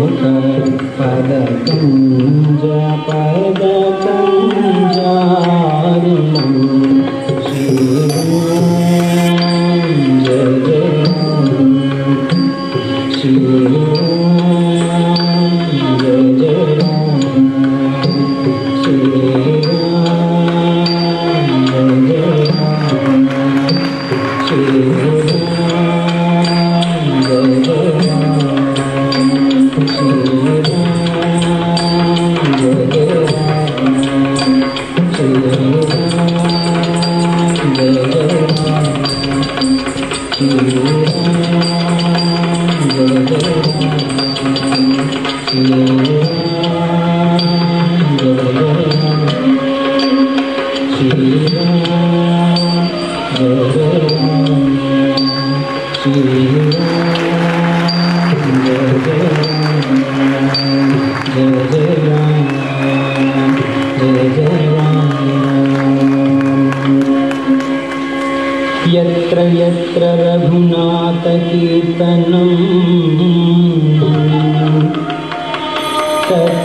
जा पदा जा यत्र यत्र रघुनाथकीर्तनम्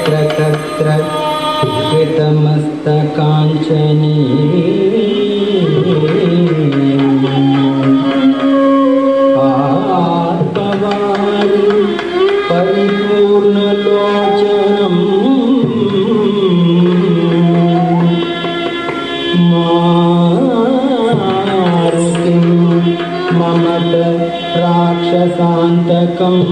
तत्र घृतमस्तकाञ्चनी परिपूर्ण लोचम् मारु मम द राक्षसान्दकम्